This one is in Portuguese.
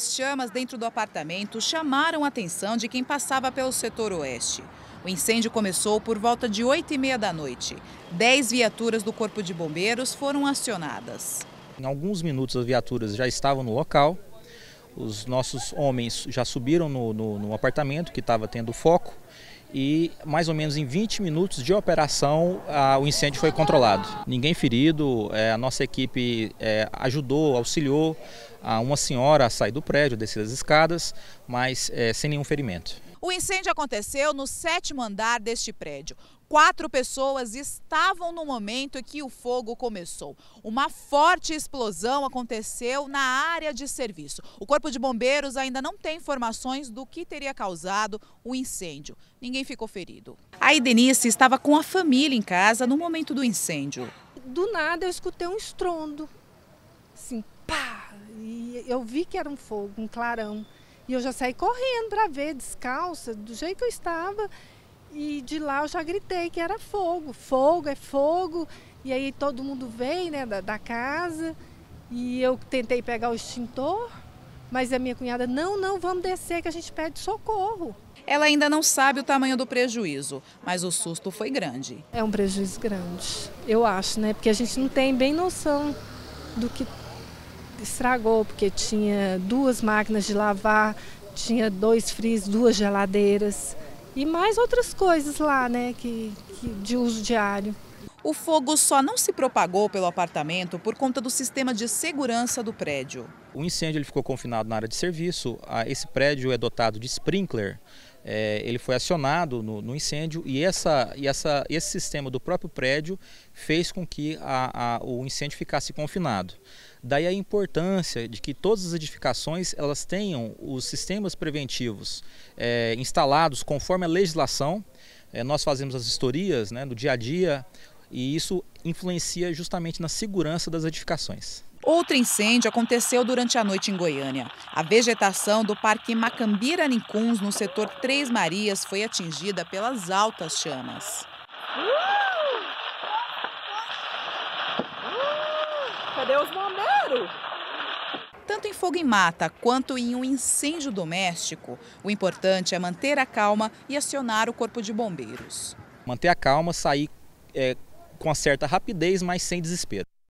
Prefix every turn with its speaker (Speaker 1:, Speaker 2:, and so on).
Speaker 1: As chamas dentro do apartamento chamaram a atenção de quem passava pelo setor oeste. O incêndio começou por volta de 8 e meia da noite. Dez viaturas do Corpo de Bombeiros foram acionadas.
Speaker 2: Em alguns minutos as viaturas já estavam no local. Os nossos homens já subiram no, no, no apartamento que estava tendo foco e mais ou menos em 20 minutos de operação a, o incêndio foi controlado. Ninguém ferido, é, a nossa equipe é, ajudou, auxiliou a uma senhora a sair do prédio, descer as escadas, mas é, sem nenhum ferimento.
Speaker 1: O incêndio aconteceu no sétimo andar deste prédio. Quatro pessoas estavam no momento em que o fogo começou. Uma forte explosão aconteceu na área de serviço. O Corpo de Bombeiros ainda não tem informações do que teria causado o incêndio. Ninguém ficou ferido. A Denise estava com a família em casa no momento do incêndio.
Speaker 3: Do nada eu escutei um estrondo. Assim, pá! E eu vi que era um fogo, um clarão. E eu já saí correndo para ver, descalça, do jeito que eu estava. E de lá eu já gritei que era fogo. Fogo é fogo. E aí todo mundo veio né, da, da casa. E eu tentei pegar o extintor. Mas a minha cunhada, não, não, vamos descer que a gente pede socorro.
Speaker 1: Ela ainda não sabe o tamanho do prejuízo, mas o susto foi grande.
Speaker 3: É um prejuízo grande, eu acho, né? Porque a gente não tem bem noção do que estragou, porque tinha duas máquinas de lavar, tinha dois frios, duas geladeiras e mais outras coisas lá, né, que, que de uso diário.
Speaker 1: O fogo só não se propagou pelo apartamento por conta do sistema de segurança do prédio.
Speaker 2: O incêndio ele ficou confinado na área de serviço. Esse prédio é dotado de sprinkler. É, ele foi acionado no, no, incêndio e, essa, e essa, esse sistema do próprio prédio fez com que a, a, o incêndio ficasse confinado. Daí a importância de que todas as edificações elas tenham os sistemas preventivos é, instalados conforme a legislação. É, nós fazemos as historias né, no dia a dia e isso influencia justamente na segurança das edificações.
Speaker 1: Outro incêndio aconteceu durante a noite em Goiânia. A vegetação do Parque Macambira Nincuns, no setor Três Marias, foi atingida pelas altas chamas.
Speaker 4: Cadê os bombeiros?
Speaker 1: Tanto em fogo em mata quanto em um incêndio doméstico, o importante é manter a calma e acionar o corpo de bombeiros.
Speaker 2: Manter a calma, sair é, com certa rapidez, mas sem desespero.